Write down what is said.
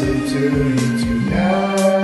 to do it tonight.